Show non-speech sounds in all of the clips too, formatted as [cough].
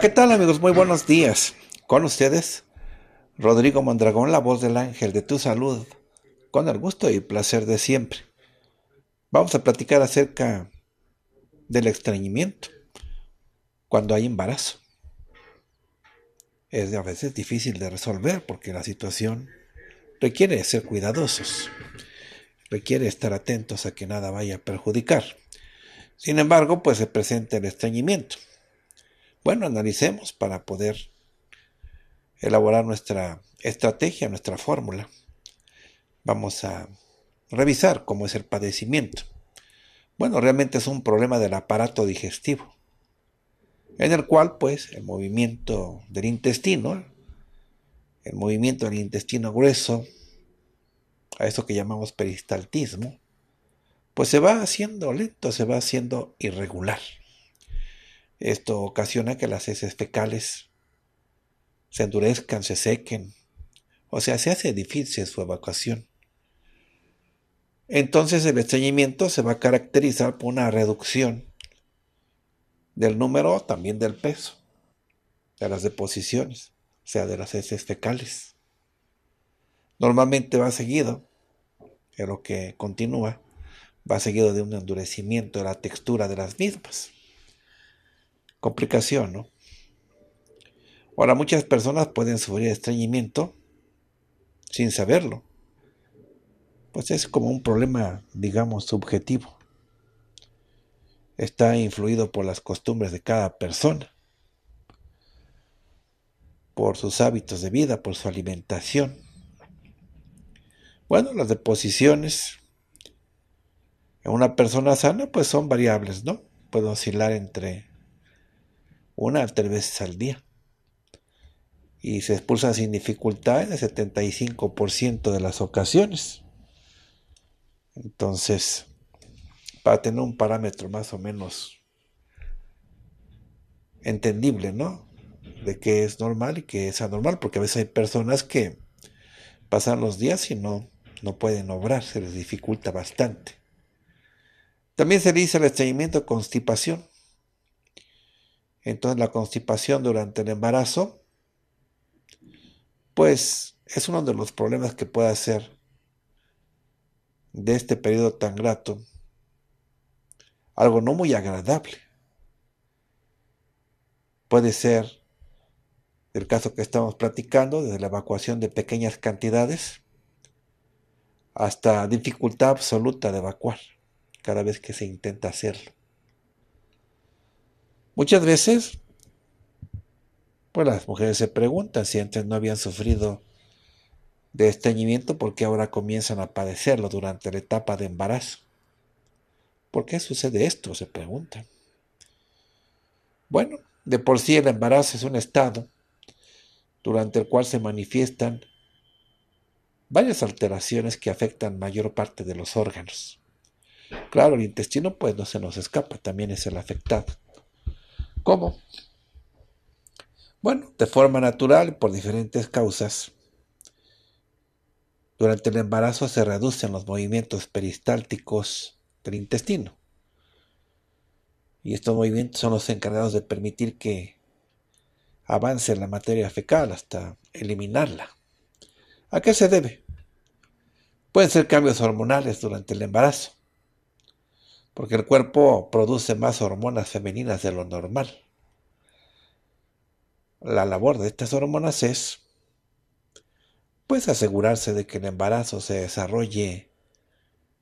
¿Qué tal amigos? Muy buenos días. Con ustedes, Rodrigo Mondragón, la voz del ángel de tu salud, con el gusto y placer de siempre. Vamos a platicar acerca del estreñimiento cuando hay embarazo. Es a veces difícil de resolver porque la situación requiere ser cuidadosos, requiere estar atentos a que nada vaya a perjudicar. Sin embargo, pues se presenta el estreñimiento bueno, analicemos para poder elaborar nuestra estrategia, nuestra fórmula. Vamos a revisar cómo es el padecimiento. Bueno, realmente es un problema del aparato digestivo, en el cual pues el movimiento del intestino, el movimiento del intestino grueso, a eso que llamamos peristaltismo, pues se va haciendo lento, se va haciendo irregular. Esto ocasiona que las heces fecales se endurezcan, se sequen, o sea, se hace difícil su evacuación. Entonces el estreñimiento se va a caracterizar por una reducción del número, también del peso, de las deposiciones, o sea, de las heces fecales. Normalmente va seguido, lo que continúa, va seguido de un endurecimiento de la textura de las mismas complicación, ¿no? Ahora, muchas personas pueden sufrir estreñimiento sin saberlo. Pues es como un problema, digamos, subjetivo. Está influido por las costumbres de cada persona, por sus hábitos de vida, por su alimentación. Bueno, las deposiciones en una persona sana pues son variables, ¿no? Pueden oscilar entre una a tres veces al día. Y se expulsa sin dificultad en el 75% de las ocasiones. Entonces, para tener un parámetro más o menos entendible, ¿no? De qué es normal y qué es anormal, porque a veces hay personas que pasan los días y no, no pueden obrar, se les dificulta bastante. También se dice el estreñimiento constipación. Entonces la constipación durante el embarazo, pues es uno de los problemas que puede hacer de este periodo tan grato algo no muy agradable. Puede ser el caso que estamos platicando, desde la evacuación de pequeñas cantidades hasta dificultad absoluta de evacuar cada vez que se intenta hacerlo. Muchas veces, pues las mujeres se preguntan si antes no habían sufrido de estreñimiento, ¿por qué ahora comienzan a padecerlo durante la etapa de embarazo? ¿Por qué sucede esto? Se preguntan. Bueno, de por sí el embarazo es un estado durante el cual se manifiestan varias alteraciones que afectan mayor parte de los órganos. Claro, el intestino pues no se nos escapa, también es el afectado. ¿Cómo? Bueno, de forma natural, por diferentes causas. Durante el embarazo se reducen los movimientos peristálticos del intestino. Y estos movimientos son los encargados de permitir que avance la materia fecal hasta eliminarla. ¿A qué se debe? Pueden ser cambios hormonales durante el embarazo porque el cuerpo produce más hormonas femeninas de lo normal. La labor de estas hormonas es, pues, asegurarse de que el embarazo se desarrolle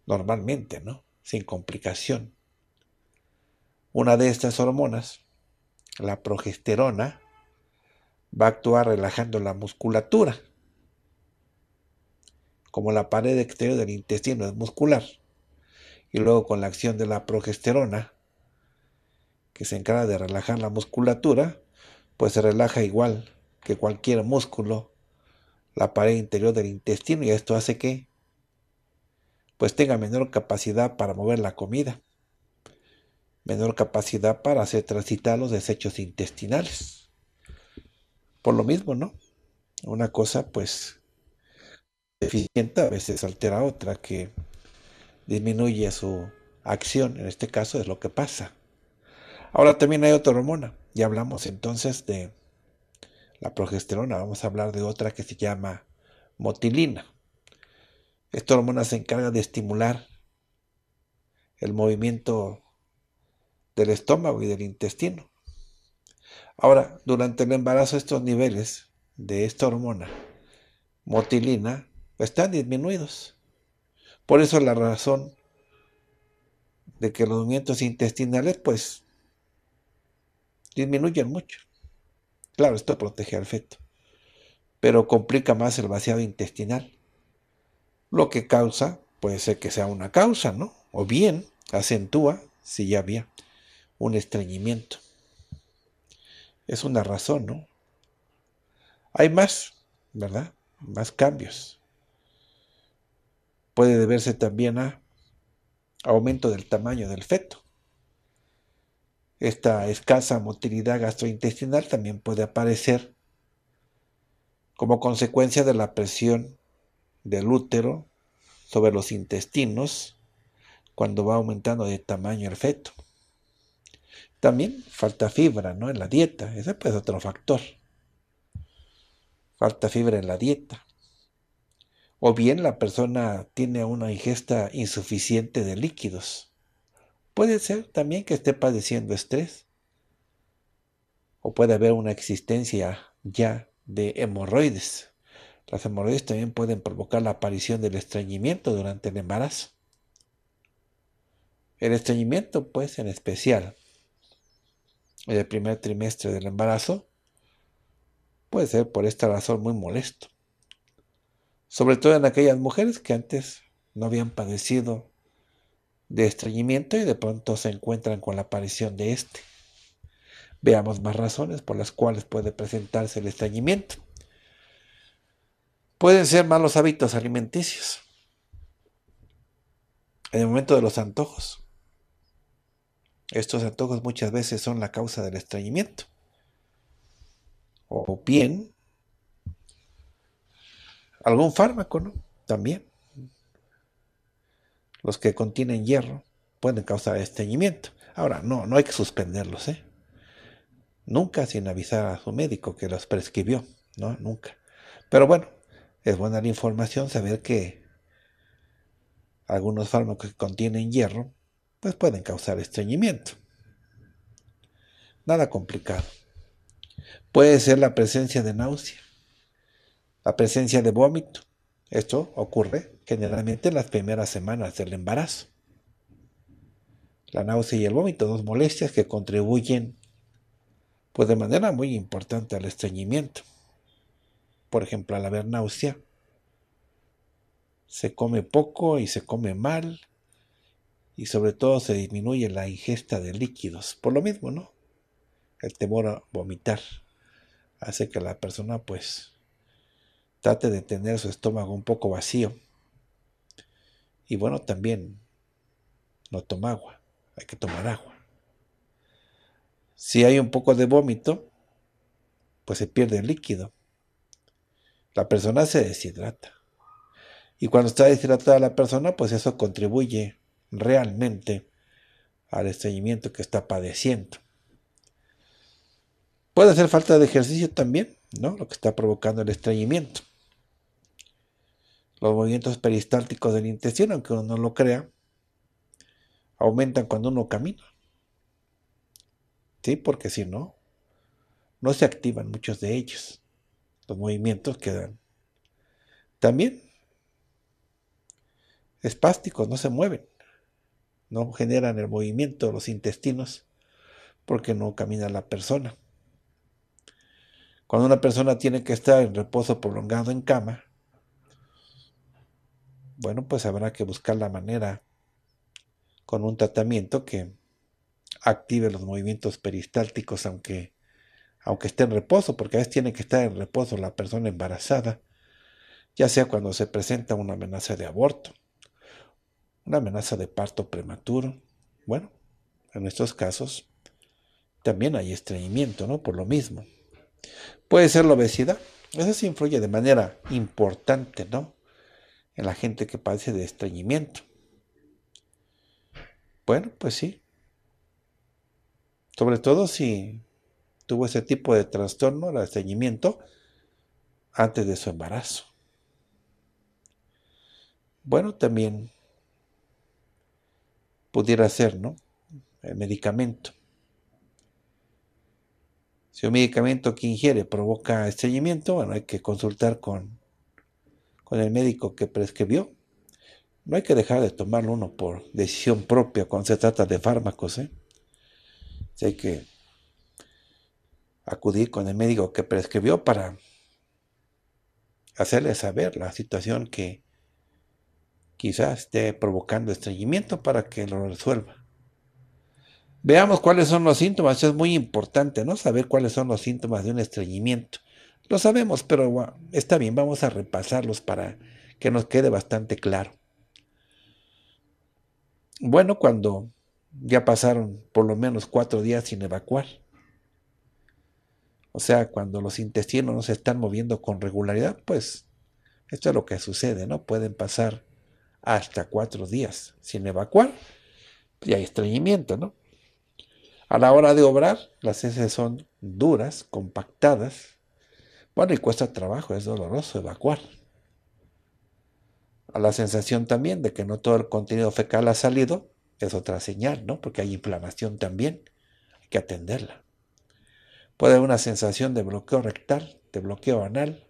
normalmente, ¿no? Sin complicación. Una de estas hormonas, la progesterona, va a actuar relajando la musculatura. como la pared exterior del intestino es muscular, y luego con la acción de la progesterona, que se encarga de relajar la musculatura, pues se relaja igual que cualquier músculo la pared interior del intestino y esto hace que pues tenga menor capacidad para mover la comida, menor capacidad para hacer transitar los desechos intestinales. Por lo mismo, ¿no? Una cosa pues deficiente a veces altera otra que disminuye su acción, en este caso es lo que pasa. Ahora también hay otra hormona, ya hablamos entonces de la progesterona, vamos a hablar de otra que se llama motilina. Esta hormona se encarga de estimular el movimiento del estómago y del intestino. Ahora, durante el embarazo estos niveles de esta hormona, motilina, están disminuidos. Por eso la razón de que los movimientos intestinales pues disminuyen mucho. Claro, esto protege al feto, pero complica más el vaciado intestinal lo que causa, puede ser que sea una causa, ¿no? O bien acentúa si ya había un estreñimiento. Es una razón, ¿no? Hay más, ¿verdad? Más cambios. Puede deberse también a aumento del tamaño del feto. Esta escasa motilidad gastrointestinal también puede aparecer como consecuencia de la presión del útero sobre los intestinos cuando va aumentando de tamaño el feto. También falta fibra ¿no? en la dieta, ese es otro factor. Falta fibra en la dieta. O bien la persona tiene una ingesta insuficiente de líquidos. Puede ser también que esté padeciendo estrés. O puede haber una existencia ya de hemorroides. Las hemorroides también pueden provocar la aparición del estreñimiento durante el embarazo. El estreñimiento, pues, en especial en el primer trimestre del embarazo, puede ser por esta razón muy molesto. Sobre todo en aquellas mujeres que antes no habían padecido de estreñimiento y de pronto se encuentran con la aparición de este. Veamos más razones por las cuales puede presentarse el estreñimiento. Pueden ser malos hábitos alimenticios. En el momento de los antojos. Estos antojos muchas veces son la causa del estreñimiento. O bien, algún fármaco, ¿no? También. Los que contienen hierro pueden causar estreñimiento. Ahora, no, no hay que suspenderlos, ¿eh? Nunca sin avisar a su médico que los prescribió, ¿no? Nunca. Pero bueno, es buena la información saber que algunos fármacos que contienen hierro pues pueden causar estreñimiento. Nada complicado. Puede ser la presencia de náusea, la presencia de vómito. Esto ocurre generalmente en las primeras semanas del embarazo. La náusea y el vómito, dos molestias que contribuyen pues de manera muy importante al estreñimiento por ejemplo, al haber náusea, se come poco y se come mal y sobre todo se disminuye la ingesta de líquidos. Por lo mismo, ¿no? El temor a vomitar hace que la persona pues trate de tener su estómago un poco vacío. Y bueno, también no toma agua, hay que tomar agua. Si hay un poco de vómito, pues se pierde el líquido la persona se deshidrata. Y cuando está deshidratada la persona, pues eso contribuye realmente al estreñimiento que está padeciendo. Puede ser falta de ejercicio también, ¿no? Lo que está provocando el estreñimiento. Los movimientos peristálticos del intestino, aunque uno no lo crea, aumentan cuando uno camina. ¿Sí? Porque si no, no se activan muchos de ellos los movimientos quedan también espásticos, no se mueven, no generan el movimiento los intestinos porque no camina la persona. Cuando una persona tiene que estar en reposo prolongado en cama, bueno, pues habrá que buscar la manera con un tratamiento que active los movimientos peristálticos aunque, aunque esté en reposo, porque a veces tiene que estar en reposo la persona embarazada, ya sea cuando se presenta una amenaza de aborto, una amenaza de parto prematuro. Bueno, en estos casos también hay estreñimiento, ¿no? Por lo mismo. Puede ser la obesidad. Eso sí influye de manera importante, ¿no? En la gente que padece de estreñimiento. Bueno, pues sí. Sobre todo si tuvo ese tipo de trastorno, el estreñimiento, antes de su embarazo. Bueno, también pudiera ser, ¿no? El medicamento. Si un medicamento que ingiere provoca estreñimiento, bueno, hay que consultar con, con el médico que prescribió. No hay que dejar de tomarlo uno por decisión propia cuando se trata de fármacos. ¿eh? hay que acudir con el médico que prescribió para hacerle saber la situación que quizás esté provocando estreñimiento para que lo resuelva. Veamos cuáles son los síntomas. es muy importante, ¿no? Saber cuáles son los síntomas de un estreñimiento. Lo sabemos, pero está bien, vamos a repasarlos para que nos quede bastante claro. Bueno, cuando ya pasaron por lo menos cuatro días sin evacuar. O sea, cuando los intestinos no se están moviendo con regularidad, pues esto es lo que sucede, ¿no? Pueden pasar hasta cuatro días sin evacuar y hay estreñimiento, ¿no? A la hora de obrar, las heces son duras, compactadas. Bueno, y cuesta trabajo, es doloroso evacuar. A la sensación también de que no todo el contenido fecal ha salido, es otra señal, ¿no? Porque hay inflamación también, hay que atenderla. Puede haber una sensación de bloqueo rectal, de bloqueo anal,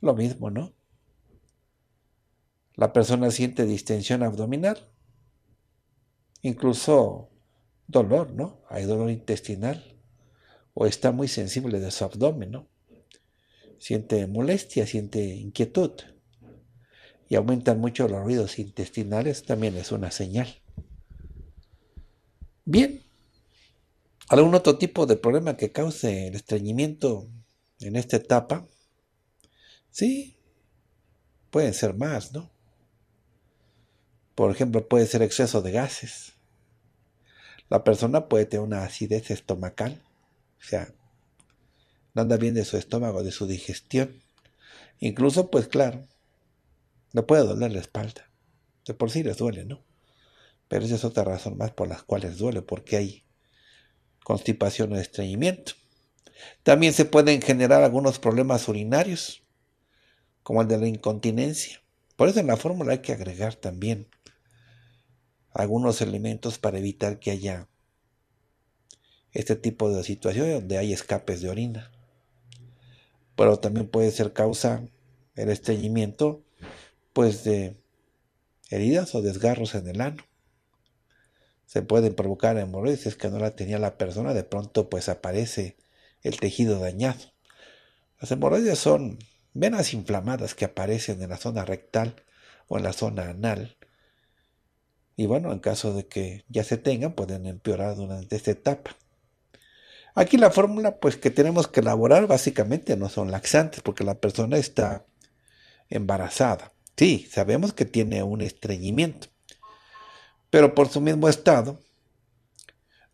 lo mismo, ¿no? La persona siente distensión abdominal, incluso dolor, ¿no? Hay dolor intestinal o está muy sensible de su abdomen, ¿no? Siente molestia, siente inquietud y aumentan mucho los ruidos intestinales, también es una señal. Bien, ¿algún otro tipo de problema que cause el estreñimiento en esta etapa? Sí, pueden ser más, ¿no? Por ejemplo, puede ser exceso de gases la persona puede tener una acidez estomacal, o sea, no anda bien de su estómago, de su digestión. Incluso, pues claro, no puede doler la espalda. De por sí les duele, ¿no? Pero esa es otra razón más por las cuales duele, porque hay constipación o estreñimiento. También se pueden generar algunos problemas urinarios, como el de la incontinencia. Por eso en la fórmula hay que agregar también algunos elementos para evitar que haya este tipo de situaciones donde hay escapes de orina. Pero también puede ser causa el estreñimiento pues de heridas o desgarros en el ano. Se pueden provocar hemorroides que no la tenía la persona, de pronto pues aparece el tejido dañado. Las hemorroides son venas inflamadas que aparecen en la zona rectal o en la zona anal y bueno, en caso de que ya se tengan, pueden empeorar durante esta etapa. Aquí la fórmula pues que tenemos que elaborar básicamente no son laxantes porque la persona está embarazada. Sí, sabemos que tiene un estreñimiento, pero por su mismo estado,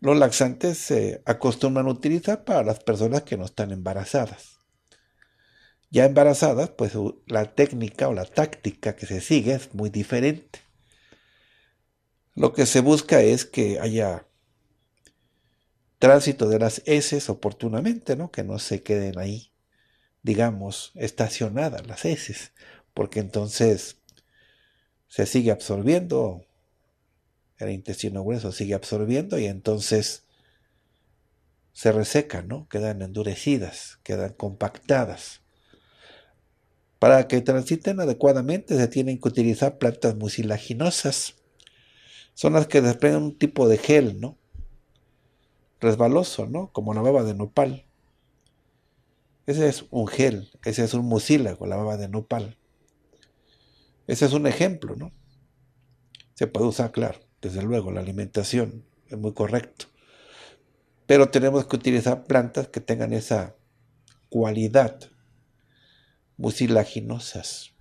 los laxantes se acostumbran a utilizar para las personas que no están embarazadas. Ya embarazadas, pues la técnica o la táctica que se sigue es muy diferente. Lo que se busca es que haya tránsito de las heces oportunamente, ¿no? Que no se queden ahí, digamos, estacionadas las heces, porque entonces se sigue absorbiendo, el intestino grueso sigue absorbiendo y entonces se resecan, ¿no? Quedan endurecidas, quedan compactadas. Para que transiten adecuadamente se tienen que utilizar plantas mucilaginosas son las que desprenden un tipo de gel, ¿no? Resbaloso, ¿no? Como la baba de nopal. Ese es un gel, ese es un mucílago, la baba de nopal. Ese es un ejemplo, ¿no? Se puede usar, claro, desde luego, la alimentación es muy correcto. Pero tenemos que utilizar plantas que tengan esa cualidad mucilaginosas.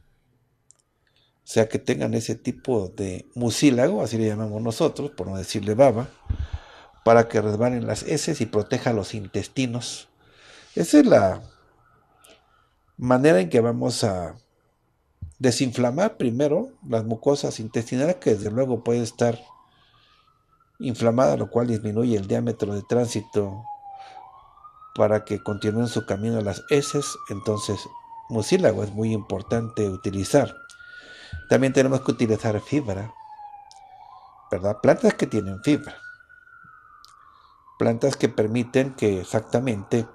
O sea, que tengan ese tipo de mucílago, así le llamamos nosotros, por no decirle baba, para que resbalen las heces y proteja los intestinos. Esa es la manera en que vamos a desinflamar primero las mucosas intestinales, que desde luego puede estar inflamada, lo cual disminuye el diámetro de tránsito para que continúen su camino las heces. Entonces, mucílago es muy importante utilizar. También tenemos que utilizar fibra, ¿verdad? Plantas que tienen fibra. Plantas que permiten que exactamente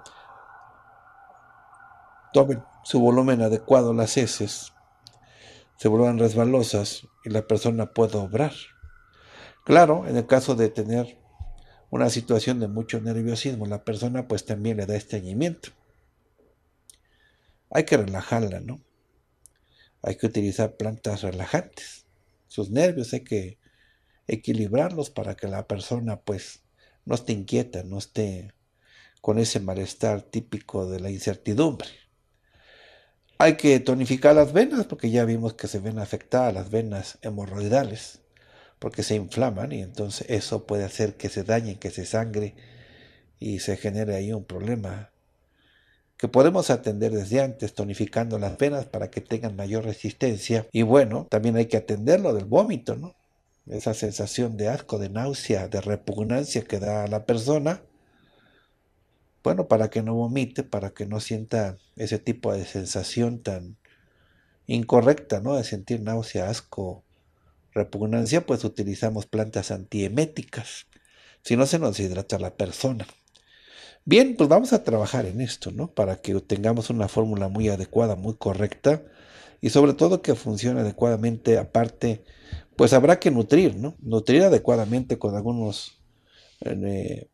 tomen su volumen adecuado las heces, se vuelvan resbalosas y la persona pueda obrar. Claro, en el caso de tener una situación de mucho nerviosismo, la persona pues también le da estreñimiento. Hay que relajarla, ¿no? Hay que utilizar plantas relajantes. Sus nervios hay que equilibrarlos para que la persona pues no esté inquieta, no esté con ese malestar típico de la incertidumbre. Hay que tonificar las venas porque ya vimos que se ven afectadas las venas hemorroidales porque se inflaman y entonces eso puede hacer que se dañen, que se sangre y se genere ahí un problema que podemos atender desde antes, tonificando las venas para que tengan mayor resistencia. Y bueno, también hay que atenderlo del vómito, ¿no? Esa sensación de asco, de náusea, de repugnancia que da a la persona. Bueno, para que no vomite, para que no sienta ese tipo de sensación tan incorrecta, ¿no? De sentir náusea, asco, repugnancia, pues utilizamos plantas antieméticas. Si no se nos hidrata la persona. Bien, pues vamos a trabajar en esto, ¿no? Para que tengamos una fórmula muy adecuada, muy correcta y sobre todo que funcione adecuadamente. Aparte, pues habrá que nutrir, ¿no? Nutrir adecuadamente con algunos eh,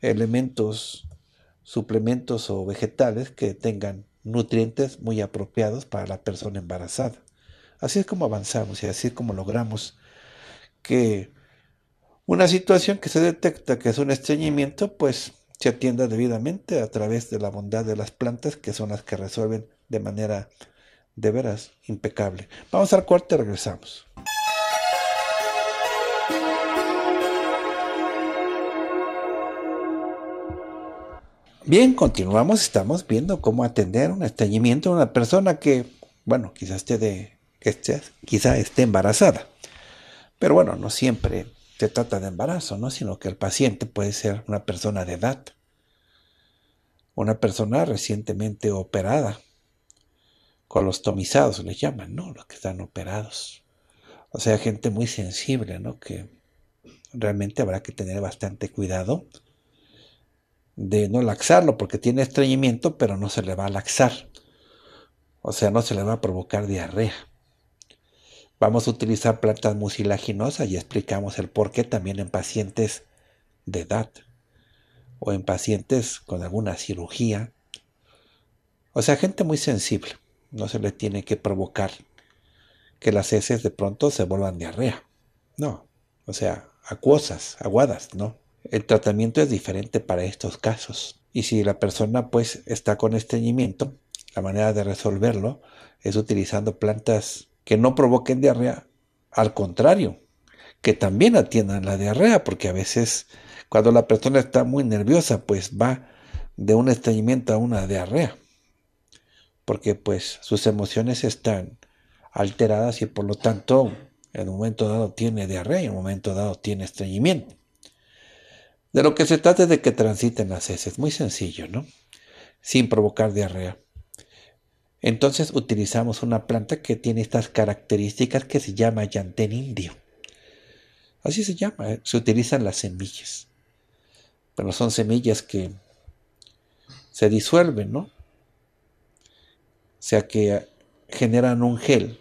elementos, suplementos o vegetales que tengan nutrientes muy apropiados para la persona embarazada. Así es como avanzamos y así es como logramos que una situación que se detecta que es un estreñimiento, pues se atienda debidamente a través de la bondad de las plantas, que son las que resuelven de manera de veras impecable. Vamos al corte y regresamos. Bien, continuamos, estamos viendo cómo atender un estreñimiento de una persona que, bueno, quizás esté, de, esté, esté embarazada. Pero bueno, no siempre se trata de embarazo, ¿no? Sino que el paciente puede ser una persona de edad, una persona recientemente operada, colostomizados le llaman, ¿no? Los que están operados. O sea, gente muy sensible, ¿no? Que realmente habrá que tener bastante cuidado de no laxarlo, porque tiene estreñimiento, pero no se le va a laxar. O sea, no se le va a provocar diarrea. Vamos a utilizar plantas mucilaginosas y explicamos el por qué también en pacientes de edad o en pacientes con alguna cirugía. O sea, gente muy sensible. No se le tiene que provocar que las heces de pronto se vuelvan diarrea. No. O sea, acuosas, aguadas, ¿no? El tratamiento es diferente para estos casos. Y si la persona pues está con estreñimiento, la manera de resolverlo es utilizando plantas que no provoquen diarrea, al contrario, que también atiendan la diarrea, porque a veces cuando la persona está muy nerviosa, pues va de un estreñimiento a una diarrea, porque pues sus emociones están alteradas y por lo tanto en un momento dado tiene diarrea y en un momento dado tiene estreñimiento. De lo que se trata es de que transiten las heces, muy sencillo, ¿no? Sin provocar diarrea. Entonces utilizamos una planta que tiene estas características que se llama llantén indio. Así se llama, ¿eh? se utilizan las semillas. Pero son semillas que se disuelven, ¿no? Sea que generan un gel.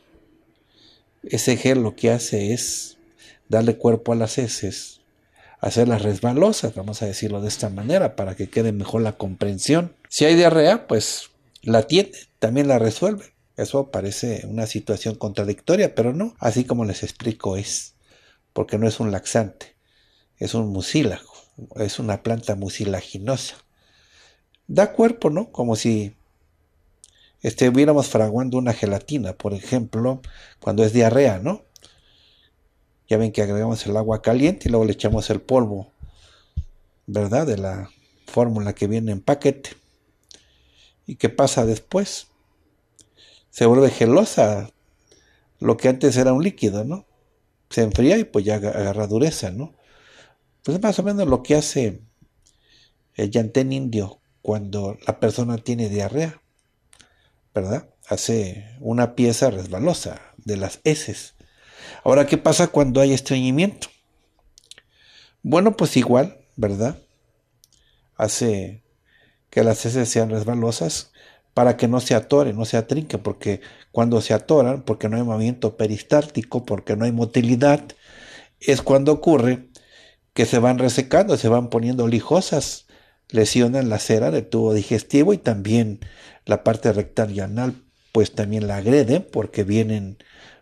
Ese gel lo que hace es darle cuerpo a las heces, hacerlas resbalosas, vamos a decirlo de esta manera, para que quede mejor la comprensión. Si hay diarrea, pues la tiene, también la resuelve. Eso parece una situación contradictoria, pero no, así como les explico es, porque no es un laxante, es un mucílago, es una planta mucilaginosa. Da cuerpo, ¿no? Como si estuviéramos fraguando una gelatina, por ejemplo, cuando es diarrea, ¿no? Ya ven que agregamos el agua caliente y luego le echamos el polvo, ¿verdad? De la fórmula que viene en paquete. ¿Y qué pasa después? Se vuelve gelosa lo que antes era un líquido, ¿no? Se enfría y pues ya agarra dureza, ¿no? Pues es más o menos lo que hace el llantén indio cuando la persona tiene diarrea, ¿verdad? Hace una pieza resbalosa de las heces. Ahora, ¿qué pasa cuando hay estreñimiento? Bueno, pues igual, ¿verdad? Hace que las heces sean resbalosas para que no se atoren, no se atrinquen, porque cuando se atoran, porque no hay movimiento peristáltico, porque no hay motilidad, es cuando ocurre que se van resecando, se van poniendo lijosas, lesionan la cera del tubo digestivo y también la parte rectal y anal, pues también la agreden porque vienen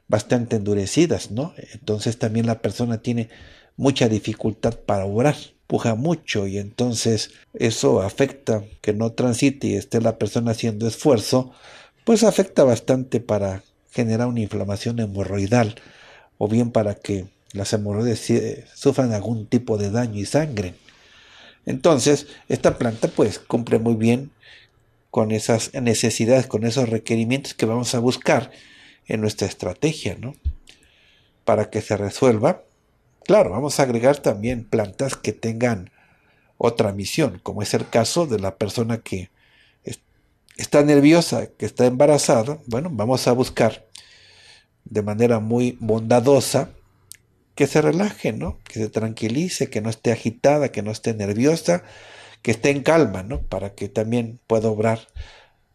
bastante endurecidas, ¿no? Entonces también la persona tiene mucha dificultad para obrar, puja mucho y entonces eso afecta que no transite y esté la persona haciendo esfuerzo, pues afecta bastante para generar una inflamación hemorroidal o bien para que las hemorroides sufran algún tipo de daño y sangre. Entonces, esta planta pues cumple muy bien con esas necesidades, con esos requerimientos que vamos a buscar en nuestra estrategia, ¿no? Para que se resuelva. Claro, vamos a agregar también plantas que tengan otra misión, como es el caso de la persona que está nerviosa, que está embarazada. Bueno, vamos a buscar de manera muy bondadosa que se relaje, ¿no? Que se tranquilice, que no esté agitada, que no esté nerviosa, que esté en calma, ¿no? Para que también pueda obrar,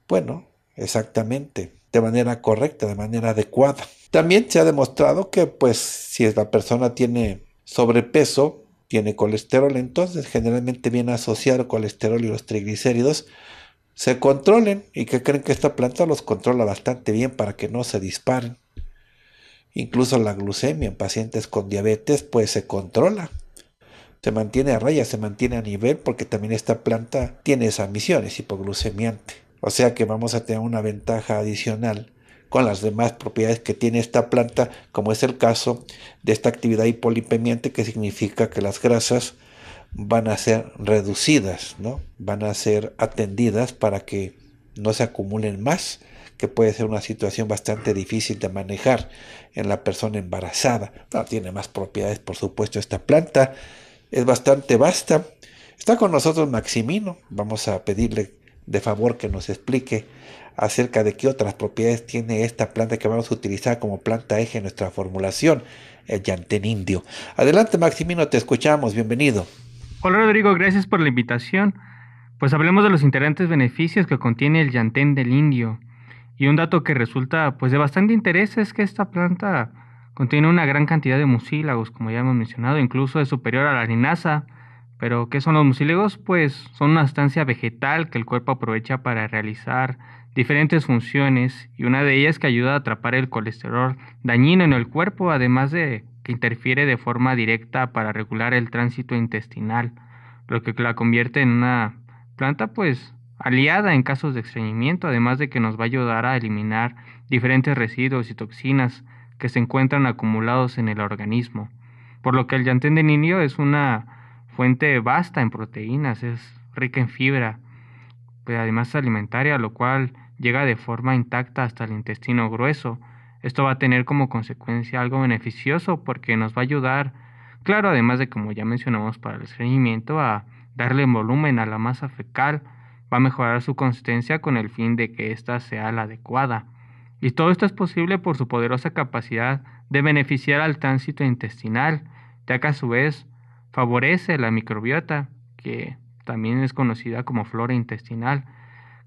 bueno, exactamente, de manera correcta, de manera adecuada. También se ha demostrado que, pues, si la persona tiene sobrepeso, tiene colesterol, entonces generalmente viene asociado colesterol y los triglicéridos se controlen y que creen que esta planta los controla bastante bien para que no se disparen. Incluso la glucemia en pacientes con diabetes pues se controla. Se mantiene a raya, se mantiene a nivel porque también esta planta tiene esa misión, es hipoglucemiante. O sea que vamos a tener una ventaja adicional con las demás propiedades que tiene esta planta, como es el caso de esta actividad hipolipemiante, que significa que las grasas van a ser reducidas, ¿no? Van a ser atendidas para que no se acumulen más que puede ser una situación bastante difícil de manejar en la persona embarazada. No, tiene más propiedades, por supuesto, esta planta. Es bastante vasta. Está con nosotros Maximino. Vamos a pedirle de favor que nos explique acerca de qué otras propiedades tiene esta planta que vamos a utilizar como planta eje en nuestra formulación, el llantén indio. Adelante Maximino, te escuchamos, bienvenido. Hola Rodrigo, gracias por la invitación. Pues hablemos de los interesantes beneficios que contiene el llantén del indio. Y un dato que resulta pues de bastante interés es que esta planta contiene una gran cantidad de mucílagos, como ya hemos mencionado, incluso es superior a la linaza. Pero ¿qué son los mucílagos? Pues son una sustancia vegetal que el cuerpo aprovecha para realizar diferentes funciones y una de ellas que ayuda a atrapar el colesterol dañino en el cuerpo, además de que interfiere de forma directa para regular el tránsito intestinal, lo que la convierte en una planta pues aliada en casos de estreñimiento, además de que nos va a ayudar a eliminar diferentes residuos y toxinas que se encuentran acumulados en el organismo. Por lo que el llantén de niño es una fuente vasta en proteínas, es rica en fibra, pero además alimentaria, lo cual llega de forma intacta hasta el intestino grueso. Esto va a tener como consecuencia algo beneficioso porque nos va a ayudar, claro, además de como ya mencionamos para el estreñimiento, a darle volumen a la masa fecal, va a mejorar su consistencia con el fin de que ésta sea la adecuada. Y todo esto es posible por su poderosa capacidad de beneficiar al tránsito intestinal, ya que a su vez favorece la microbiota, que también es conocida como flora intestinal,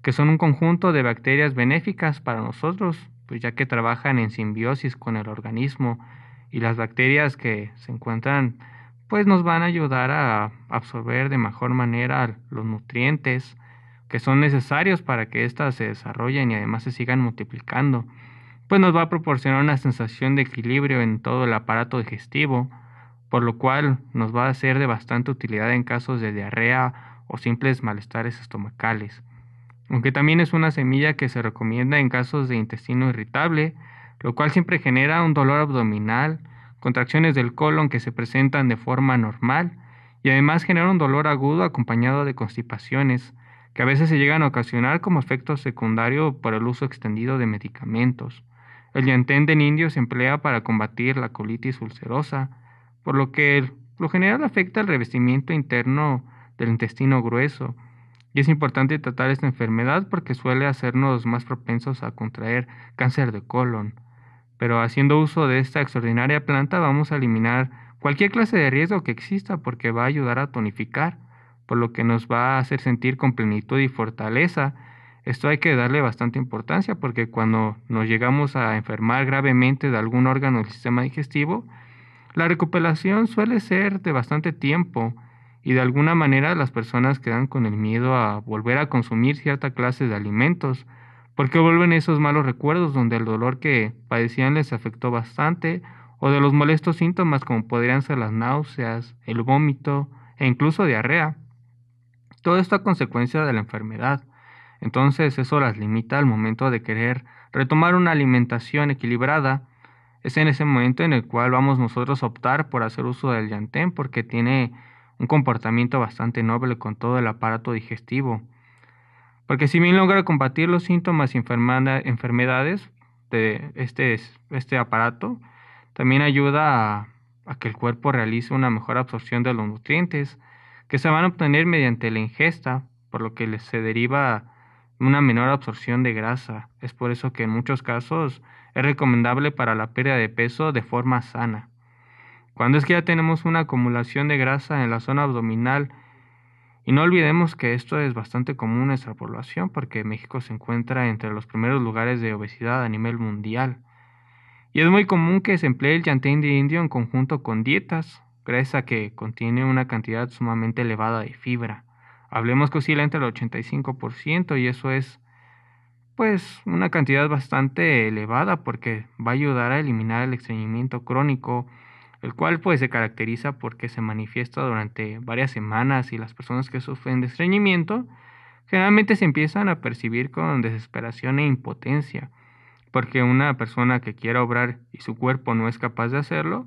que son un conjunto de bacterias benéficas para nosotros, pues ya que trabajan en simbiosis con el organismo y las bacterias que se encuentran pues nos van a ayudar a absorber de mejor manera los nutrientes, que son necesarios para que éstas se desarrollen y además se sigan multiplicando, pues nos va a proporcionar una sensación de equilibrio en todo el aparato digestivo, por lo cual nos va a ser de bastante utilidad en casos de diarrea o simples malestares estomacales. Aunque también es una semilla que se recomienda en casos de intestino irritable, lo cual siempre genera un dolor abdominal, contracciones del colon que se presentan de forma normal y además genera un dolor agudo acompañado de constipaciones, que a veces se llegan a ocasionar como efecto secundario por el uso extendido de medicamentos. El yantén de indio se emplea para combatir la colitis ulcerosa, por lo que lo general afecta el revestimiento interno del intestino grueso, y es importante tratar esta enfermedad porque suele hacernos más propensos a contraer cáncer de colon. Pero haciendo uso de esta extraordinaria planta vamos a eliminar cualquier clase de riesgo que exista porque va a ayudar a tonificar, por lo que nos va a hacer sentir con plenitud y fortaleza. Esto hay que darle bastante importancia porque cuando nos llegamos a enfermar gravemente de algún órgano del sistema digestivo, la recuperación suele ser de bastante tiempo y de alguna manera las personas quedan con el miedo a volver a consumir cierta clase de alimentos, porque vuelven esos malos recuerdos donde el dolor que padecían les afectó bastante, o de los molestos síntomas como podrían ser las náuseas, el vómito e incluso diarrea. Todo esto a consecuencia de la enfermedad. Entonces eso las limita al momento de querer retomar una alimentación equilibrada. Es en ese momento en el cual vamos nosotros a optar por hacer uso del yantén porque tiene un comportamiento bastante noble con todo el aparato digestivo. Porque si bien logra combatir los síntomas y enfermedades de este, este aparato, también ayuda a, a, que el cuerpo realice una mejor absorción de los nutrientes que se van a obtener mediante la ingesta, por lo que se deriva una menor absorción de grasa. Es por eso que en muchos casos es recomendable para la pérdida de peso de forma sana. Cuando es que ya tenemos una acumulación de grasa en la zona abdominal, y no olvidemos que esto es bastante común en nuestra población porque México se encuentra entre los primeros lugares de obesidad a nivel mundial. Y es muy común que se emplee el yantén de indio en conjunto con dietas, gracias a que contiene una cantidad sumamente elevada de fibra. Hablemos que oscila entre el 85% y eso es pues una cantidad bastante elevada porque va a ayudar a eliminar el estreñimiento crónico, el cual pues se caracteriza porque se manifiesta durante varias semanas y las personas que sufren de estreñimiento generalmente se empiezan a percibir con desesperación e impotencia, porque una persona que quiera obrar y su cuerpo no es capaz de hacerlo,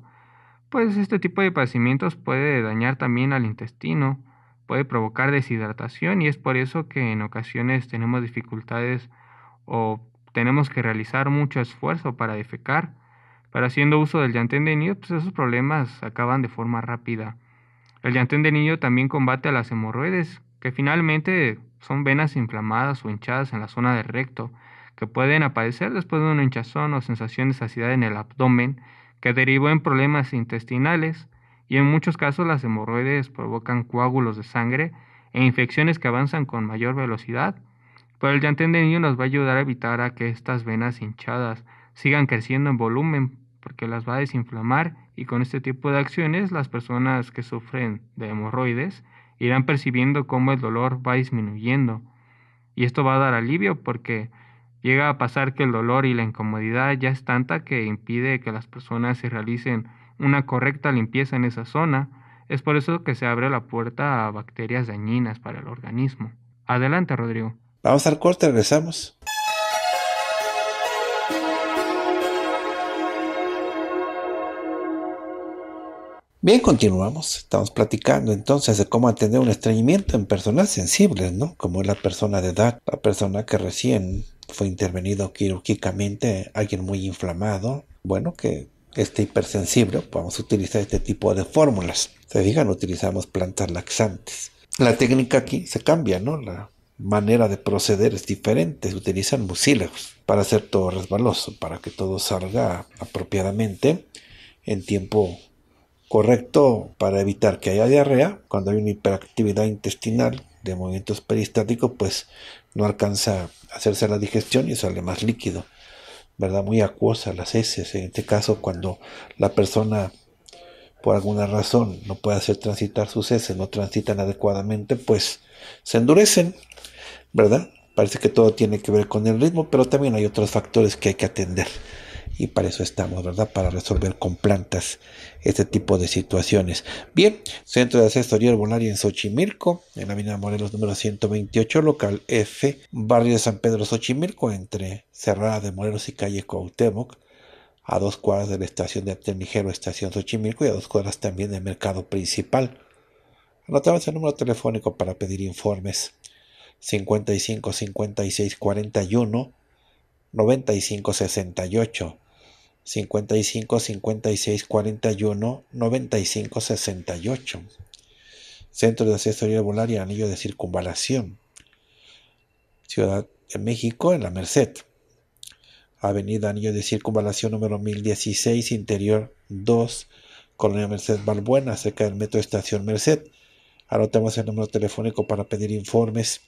pues este tipo de padecimientos puede dañar también al intestino, puede provocar deshidratación y es por eso que en ocasiones tenemos dificultades o tenemos que realizar mucho esfuerzo para defecar pero haciendo uso del llantén de niño, pues esos problemas acaban de forma rápida. El llantén de niño también combate a las hemorroides, que finalmente son venas inflamadas o hinchadas en la zona del recto, que pueden aparecer después de una hinchazón o sensación de saciedad en el abdomen, que derivó en problemas intestinales, y en muchos casos las hemorroides provocan coágulos de sangre e infecciones que avanzan con mayor velocidad. Pero el llantén de niño nos va a ayudar a evitar a que estas venas hinchadas sigan creciendo en volumen porque las va a desinflamar y con este tipo de acciones las personas que sufren de hemorroides irán percibiendo cómo el dolor va disminuyendo y esto va a dar alivio porque llega a pasar que el dolor y la incomodidad ya es tanta que impide que las personas se realicen una correcta limpieza en esa zona. Es por eso que se abre la puerta a bacterias dañinas para el organismo. Adelante, Rodrigo. Vamos al corte, regresamos. Bien, continuamos. Estamos platicando entonces de cómo atender un estreñimiento en personas sensibles, ¿no? Como es la persona de edad, la persona que recién fue intervenido quirúrgicamente, alguien muy inflamado, bueno, que esté hipersensible, a utilizar este tipo de fórmulas. Se digan, utilizamos plantas laxantes. La técnica aquí se cambia, ¿no? La manera de proceder es diferente. Se utilizan mucílagos para hacer todo resbaloso, para que todo salga apropiadamente en tiempo correcto para evitar que haya diarrea. Cuando hay una hiperactividad intestinal de movimientos peristáticos, pues no alcanza a hacerse la digestión y sale más líquido, ¿verdad? Muy acuosa las heces. En este caso, cuando la persona por alguna razón no puede hacer transitar sus heces, no transitan adecuadamente, pues se endurecen. ¿verdad? Parece que todo tiene que ver con el ritmo, pero también hay otros factores que hay que atender. Y para eso estamos, ¿verdad? Para resolver con plantas este tipo de situaciones. Bien, Centro de Asesoría Herbolaria en Xochimilco, en la Avenida Morelos número 128, local F, barrio de San Pedro Xochimilco, entre Cerrada de Morelos y calle Cuauhtémoc, a dos cuadras de la estación de Ligero, estación Xochimilco, y a dos cuadras también del mercado principal. Anotamos el número telefónico para pedir informes 55 56 41 95 68 55 56 41 95 68 Centro de Asesoría Volaria Anillo de Circunvalación. Ciudad de México en la Merced. Avenida Anillo de Circunvalación número 1016 Interior 2 Colonia Merced Balbuena cerca del Metro Estación Merced. Anotamos el número telefónico para pedir informes.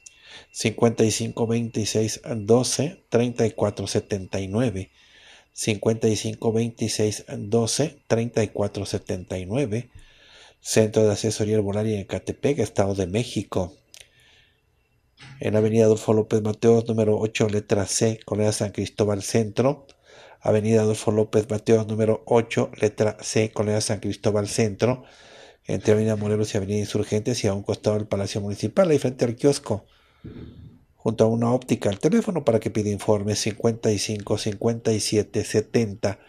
55 26 12 34 79 55 26 12 34 79 Centro de Asesoría Herbolaria en Ecatepec, Estado de México. En Avenida Adolfo López Mateos, número 8, letra C, Colonia San Cristóbal Centro. Avenida Adolfo López Mateos, número 8, letra C, Colonia San Cristóbal Centro entre Avenida Morelos y Avenida Insurgentes y a un costado del Palacio Municipal, ahí frente al kiosco, junto a una óptica. El teléfono para que pida informes 55 57 70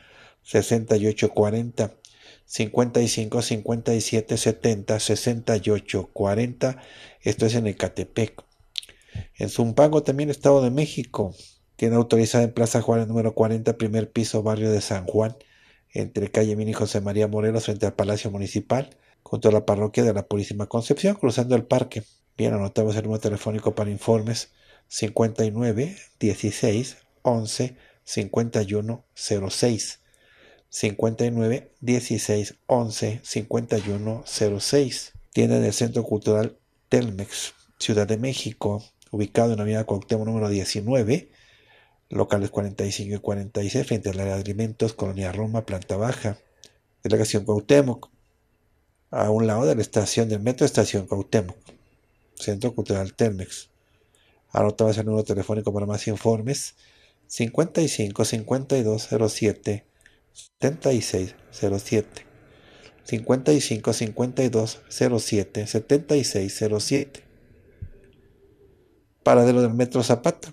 68 40. 55 57 70 68 40. Esto es en Ecatepec. En Zumpango también Estado de México. Tiene autorizada en Plaza Juárez número 40, primer piso, barrio de San Juan, entre calle Mini José María Morelos frente al Palacio Municipal junto a la parroquia de la Purísima Concepción, cruzando el parque. Bien, anotamos el número telefónico para informes 59 16 11 51 06. 59 16 11 51 06. Tienda del Centro Cultural Telmex, Ciudad de México, ubicado en la avenida Cuauhtémoc número 19, locales 45 y 46, frente al área de alimentos, Colonia Roma, planta baja, delegación Cuauhtémoc a un lado de la estación del metro Estación Cuauhtémoc, Centro Cultural Telmex. Anotabas el número telefónico para más informes. 55 52 07 76 07 55 52 07 76 07 Paradero del Metro Zapata.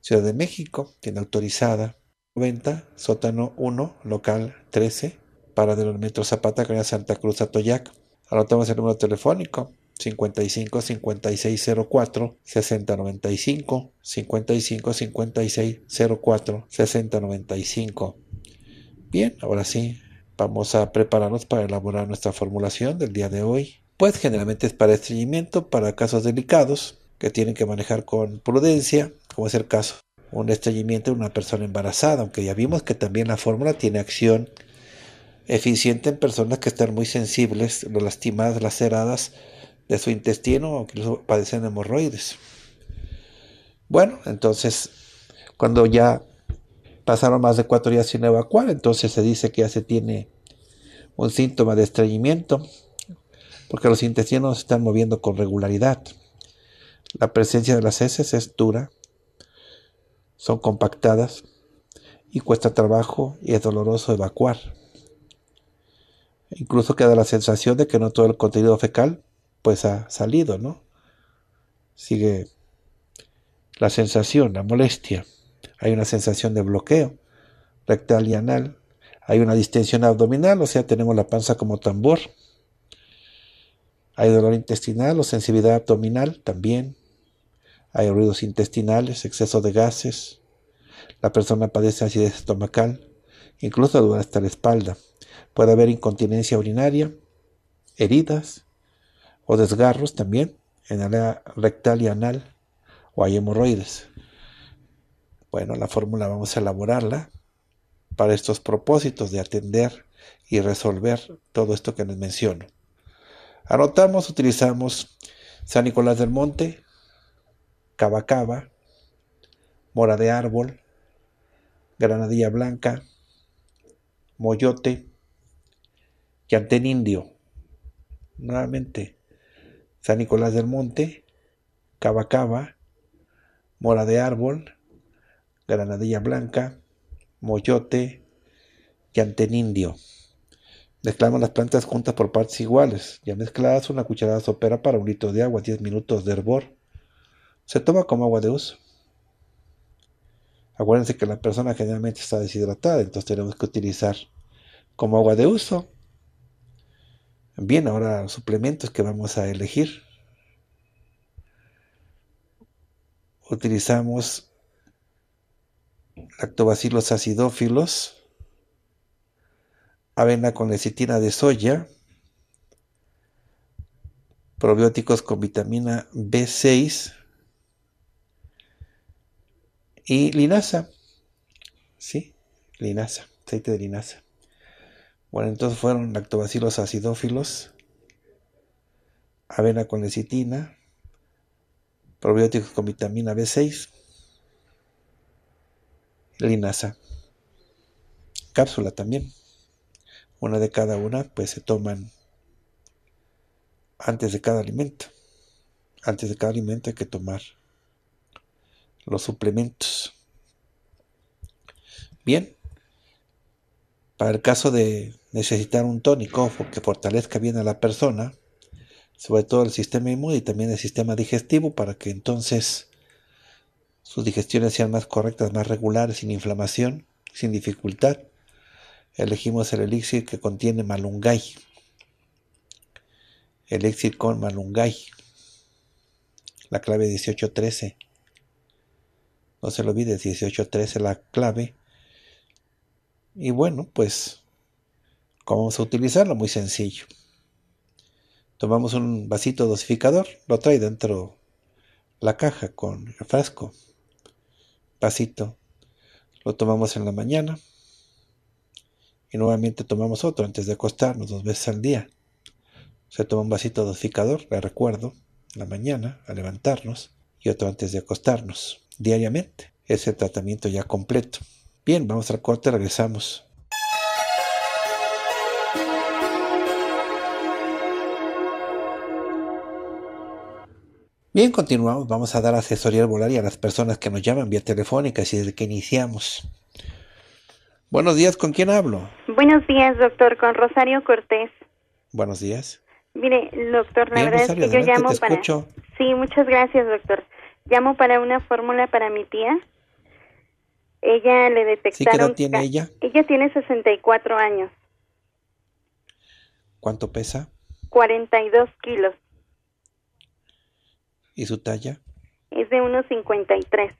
Ciudad de México tiene autorizada venta sótano 1 local 13 para de los Metro Zapata, Caña Santa Cruz, Atoyac. Anotamos el número telefónico 55 56 04 60 95 55 56 04 60 95. Bien, ahora sí, vamos a prepararnos para elaborar nuestra formulación del día de hoy. Pues generalmente es para estreñimiento, para casos delicados que tienen que manejar con prudencia, como es el caso un estreñimiento de una persona embarazada, aunque ya vimos que también la fórmula tiene acción eficiente en personas que están muy sensibles, lastimadas, laceradas de su intestino o que padecen hemorroides. Bueno, entonces, cuando ya pasaron más de cuatro días sin evacuar, entonces se dice que ya se tiene un síntoma de estreñimiento, porque los intestinos se están moviendo con regularidad. La presencia de las heces es dura, son compactadas y cuesta trabajo y es doloroso evacuar. Incluso queda la sensación de que no todo el contenido fecal pues ha salido, ¿no? Sigue la sensación, la molestia. Hay una sensación de bloqueo rectal y anal. Hay una distensión abdominal, o sea, tenemos la panza como tambor. Hay dolor intestinal o sensibilidad abdominal también. Hay ruidos intestinales, exceso de gases. La persona padece acidez estomacal, incluso duele hasta la espalda. Puede haber incontinencia urinaria, heridas o desgarros también en área rectal y anal o hay hemorroides. Bueno, la fórmula vamos a elaborarla para estos propósitos de atender y resolver todo esto que les menciono. Anotamos, utilizamos San Nicolás del Monte, Cava, Mora de Árbol, Granadilla Blanca, Moyote, Yantén Indio, nuevamente San Nicolás del Monte, cava, mora de árbol, granadilla blanca, moyote, indio. Mezclamos las plantas juntas por partes iguales. Ya mezcladas, una cucharada sopera para un litro de agua, 10 minutos de hervor. Se toma como agua de uso. Acuérdense que la persona generalmente está deshidratada, entonces tenemos que utilizar como agua de uso. Bien, ahora suplementos que vamos a elegir. Utilizamos lactobacilos acidófilos, avena con lecitina de soya, probióticos con vitamina B6 y linaza. Sí, linaza, aceite de linaza. Bueno, entonces fueron lactobacilos acidófilos, avena con lecitina, probióticos con vitamina B6, linaza, cápsula también. Una de cada una, pues se toman antes de cada alimento. Antes de cada alimento hay que tomar los suplementos. Bien, para el caso de necesitar un tónico que fortalezca bien a la persona, sobre todo el sistema inmune y también el sistema digestivo, para que entonces sus digestiones sean más correctas, más regulares, sin inflamación, sin dificultad. Elegimos el elixir que contiene malungay. Elixir con malungay. La clave 1813. No se lo olvide, 1813 la clave. Y bueno, pues, ¿cómo vamos a utilizarlo? Muy sencillo. Tomamos un vasito dosificador, lo trae dentro la caja con el frasco vasito. Lo tomamos en la mañana y nuevamente tomamos otro antes de acostarnos dos veces al día. Se toma un vasito dosificador, le recuerdo, en la mañana al levantarnos y otro antes de acostarnos diariamente. Es el tratamiento ya completo. Bien, vamos al corte, regresamos. Bien, continuamos. Vamos a dar asesoría y a las personas que nos llaman vía telefónica, así desde que iniciamos. Buenos días, ¿con quién hablo? Buenos días, doctor, con Rosario Cortés. Buenos días. Mire, doctor, la verdad es que yo llamo para... Sí, muchas gracias, doctor. Llamo para una fórmula para mi tía. Ella le detectaron... ¿Sí, ¿Qué edad tiene ella? Ella tiene 64 años. ¿Cuánto pesa? 42 kilos. ¿Y su talla? Es de 1,53.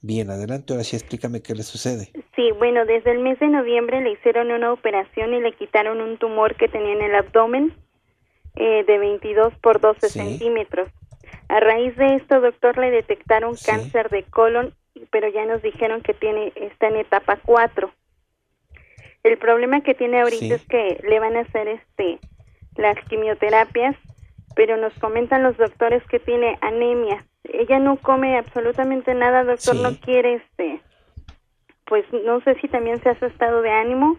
Bien, adelante, ahora sí explícame qué le sucede. Sí, bueno, desde el mes de noviembre le hicieron una operación y le quitaron un tumor que tenía en el abdomen eh, de 22 por 12 centímetros. A raíz de esto, doctor, le detectaron cáncer de colon, pero ya nos dijeron que tiene está en etapa 4. El problema que tiene ahorita es que le van a hacer este las quimioterapias pero nos comentan los doctores que tiene anemia. Ella no come absolutamente nada, doctor, no quiere este pues no sé si también se ha su estado de ánimo,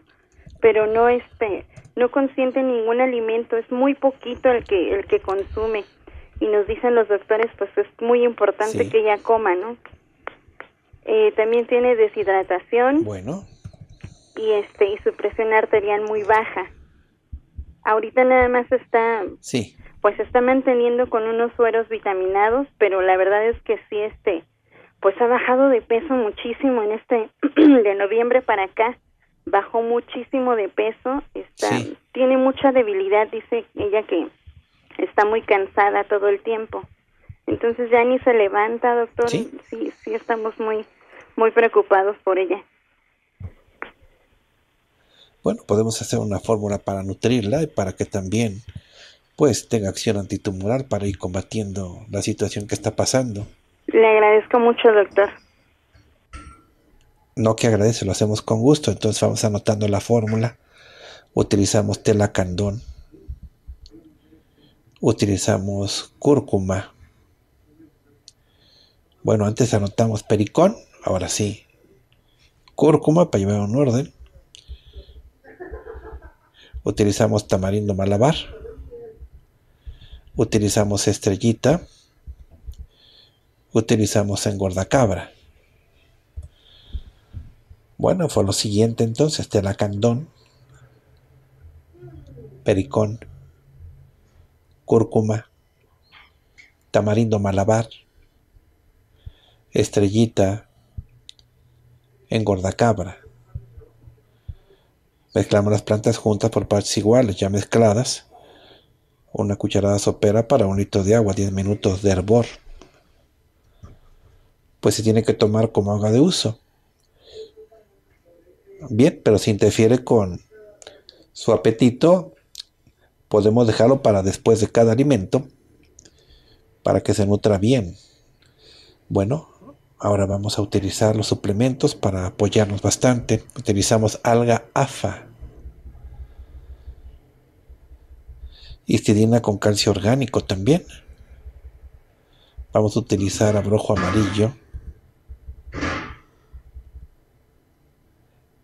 pero no este no consiente ningún alimento, es muy poquito el que el que consume y nos dicen los doctores pues es muy importante que ella coma, ¿no? Eh, también tiene deshidratación. Bueno. Y este y su presión arterial muy baja. Ahorita nada más está sí pues está manteniendo con unos sueros vitaminados, pero la verdad es que sí, este, pues ha bajado de peso muchísimo en este, [clears throat] de noviembre para acá, bajó muchísimo de peso, está, tiene mucha debilidad, dice ella que está muy cansada todo el tiempo. Entonces ya ni se levanta, doctor. Sí, sí, sí estamos muy, muy preocupados por ella. Bueno, podemos hacer una fórmula para nutrirla y para que también pues tenga acción antitumoral para ir combatiendo la situación que está pasando. Le agradezco mucho, doctor. No que agradece, lo hacemos con gusto. Entonces vamos anotando la fórmula. Utilizamos telacandón. Utilizamos cúrcuma. Bueno, antes anotamos pericón. Ahora sí. Cúrcuma para llevar un orden. Utilizamos tamarindo malabar utilizamos estrellita, utilizamos engordacabra. Bueno, fue lo siguiente entonces, telacandón, pericón, cúrcuma, tamarindo malabar, estrellita, engordacabra. Mezclamos las plantas juntas por partes iguales, ya mezcladas. Una cucharada sopera para un litro de agua, 10 minutos de hervor. Pues se tiene que tomar como agua de uso. Bien, pero si interfiere con su apetito, podemos dejarlo para después de cada alimento, para que se nutra bien. Bueno, ahora vamos a utilizar los suplementos para apoyarnos bastante. Utilizamos alga AFA. Histidina con calcio orgánico también. Vamos a utilizar abrojo amarillo.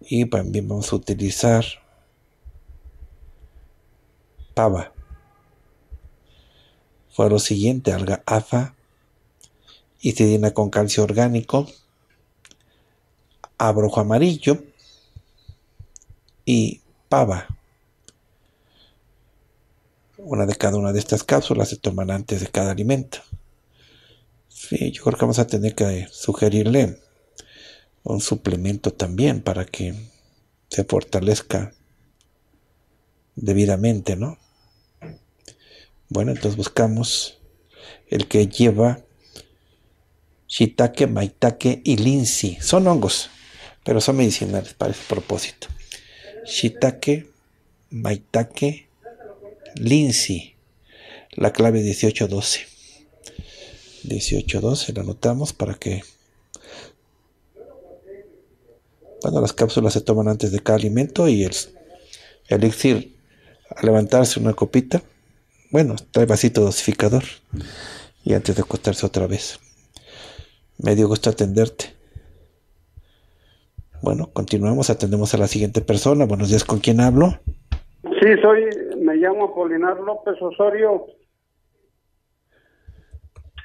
Y también vamos a utilizar pava. Fue lo siguiente, alga AFA histidina con calcio orgánico, abrojo amarillo y pava. Una de cada una de estas cápsulas se toman antes de cada alimento. Sí, yo creo que vamos a tener que sugerirle un suplemento también para que se fortalezca debidamente, ¿no? Bueno, entonces buscamos el que lleva shiitake, maitake y linsi. Son hongos, pero son medicinales para ese propósito. Shiitake, maitake, linsi. La clave 1812. 1812 la anotamos para que bueno, las cápsulas se toman antes de cada alimento y el, el elixir al levantarse una copita, bueno, trae vasito dosificador y antes de acostarse otra vez. Me dio gusto atenderte. Bueno, continuamos, atendemos a la siguiente persona. Buenos días, ¿con quién hablo? Sí, soy, me llamo Apolinar López Osorio.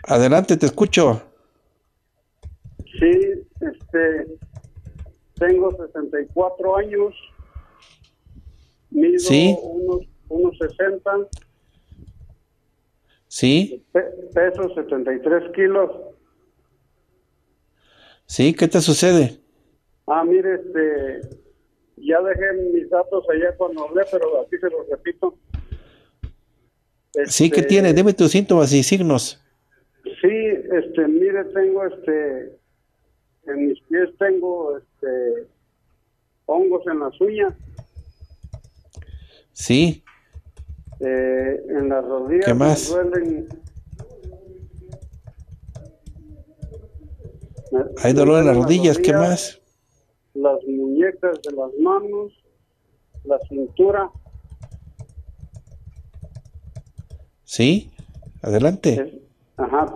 Adelante, te escucho. Sí, este, tengo 64 años, mido ¿Sí? unos, unos 60, ¿Sí? pe- peso 73 kilos. ¿Sí? ¿Qué te sucede? Ah, mire, este, ya dejé mis datos allá cuando hablé, pero aquí se los repito. Sí, ¿qué Este, tiene? Dime tus síntomas y signos. Sí, este, mire, tengo este, en mis pies tengo este, hongos en las uñas, Sí, eh, en las rodillas ¿Qué más? me duelen. Hay dolor en las rodillas, ¿qué más? Las muñecas de las manos, la cintura. Sí, adelante. es- ajá.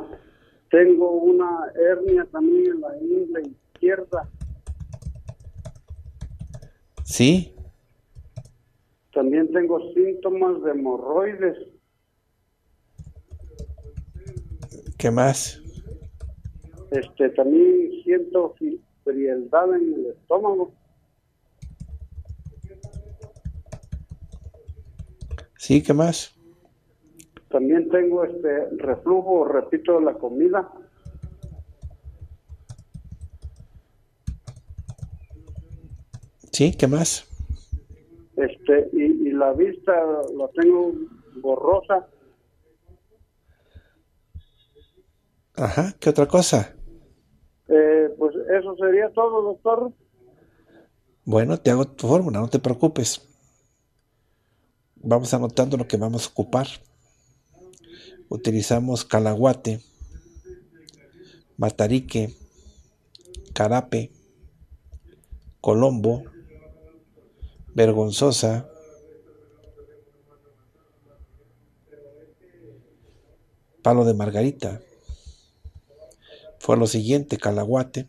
Tengo una hernia también en la ingle izquierda. Sí, También tengo síntomas de hemorroides. ¿qué más? Este, también siento frialdad en el estómago. Sí, ¿qué más? También tengo este reflujo, repito, de la comida. Sí, ¿qué más? Este, y, y la vista la tengo borrosa. Ajá, ¿qué otra cosa? Eh, pues eso sería todo, doctor. Bueno, te hago tu fórmula, no te preocupes. Vamos anotando lo que vamos a ocupar. Utilizamos calaguate, matarique, carape, colombo, vergonzosa, palo de margarita. Fue lo siguiente, calaguate,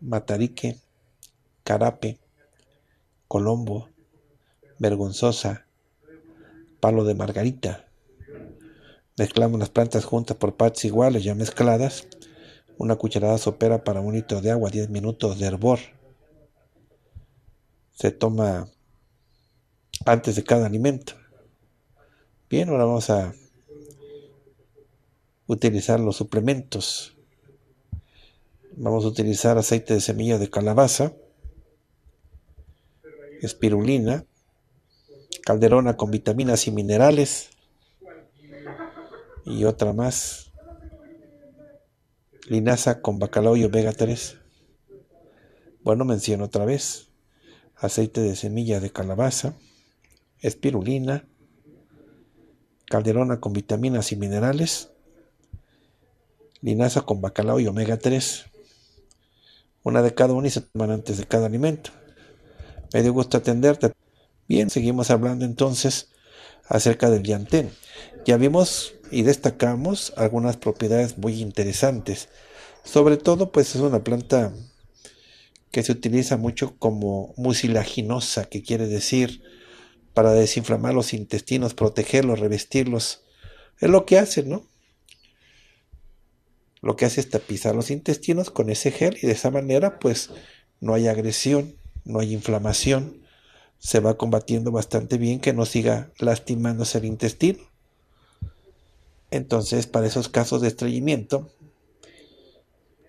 matarique, carape, colombo, vergonzosa, palo de margarita. Mezclamos las plantas juntas por partes iguales ya mezcladas. Una cucharada sopera para un litro de agua, 10 minutos de hervor. Se toma antes de cada alimento. Bien, ahora vamos a utilizar los suplementos. Vamos a utilizar aceite de semilla de calabaza, espirulina, calderona con vitaminas y minerales y otra más, linaza con bacalao y omega 3. Bueno, menciono otra vez, aceite de semilla de calabaza, espirulina, calderona con vitaminas y minerales, linaza con bacalao y omega 3. Una de cada uno y se toman antes de cada alimento. Me dio gusto atenderte. Bien, seguimos hablando entonces acerca del llantén. Ya vimos y destacamos algunas propiedades muy interesantes. Sobre todo, pues es una planta que se utiliza mucho como mucilaginosa, que quiere decir para desinflamar los intestinos, protegerlos, revestirlos. Es lo que hace, ¿no? Lo que hace es tapizar los intestinos con ese gel y de esa manera pues no hay agresión, no hay inflamación, se va combatiendo bastante bien que no siga lastimándose el intestino. Entonces, para esos casos de estreñimiento,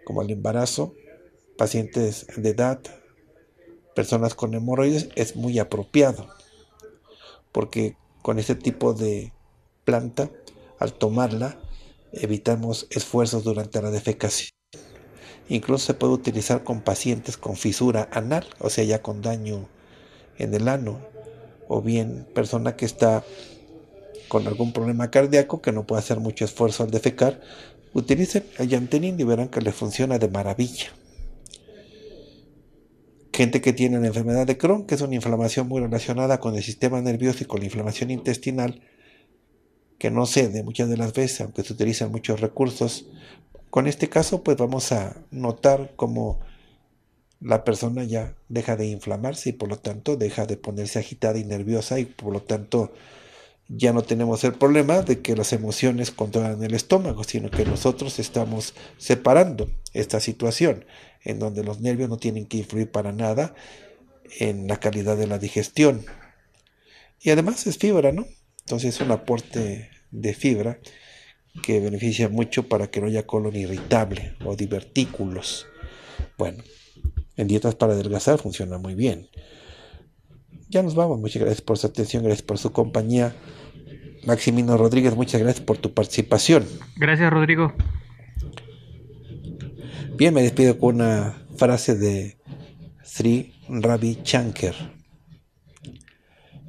como el embarazo, pacientes de edad, personas con hemorroides, es muy apropiado, porque con este tipo de planta, al tomarla, evitamos esfuerzos durante la defecación. Incluso se puede utilizar con pacientes con fisura anal, o sea, ya con daño en el ano, o bien persona que está con algún problema cardíaco que no puede hacer mucho esfuerzo al defecar, utilicen el yantenin y verán que le funciona de maravilla. Gente que tiene la enfermedad de Crohn, que es una inflamación muy relacionada con el sistema nervioso y con la inflamación intestinal, que no cede muchas de las veces, aunque se utilizan muchos recursos. Con este caso, pues vamos a notar cómo la persona ya deja de inflamarse y por lo tanto deja de ponerse agitada y nerviosa y por lo tanto ya no tenemos el problema de que las emociones controlan el estómago, sino que nosotros estamos separando esta situación en donde los nervios no tienen que influir para nada en la calidad de la digestión. Y además es fibra, ¿no? Entonces es un aporte de fibra que beneficia mucho para que no haya colon irritable o divertículos. Bueno, en dietas para adelgazar funciona muy bien. Ya nos vamos. Muchas gracias por su atención, gracias por su compañía. Maximino Rodríguez, muchas gracias por tu participación. Gracias, Rodrigo. Bien, me despido con una frase de Sri Ravi Shankar.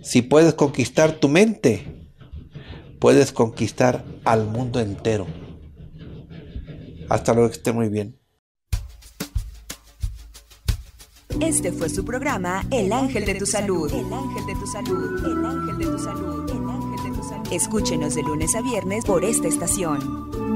Si puedes conquistar tu mente, puedes conquistar al mundo entero. Hasta luego, que esté muy bien. Este fue su programa El Ángel de tu Salud. El Ángel de tu Salud. El Ángel de tu Salud. El Ángel de tu Salud. Escúchenos de lunes a viernes por esta estación.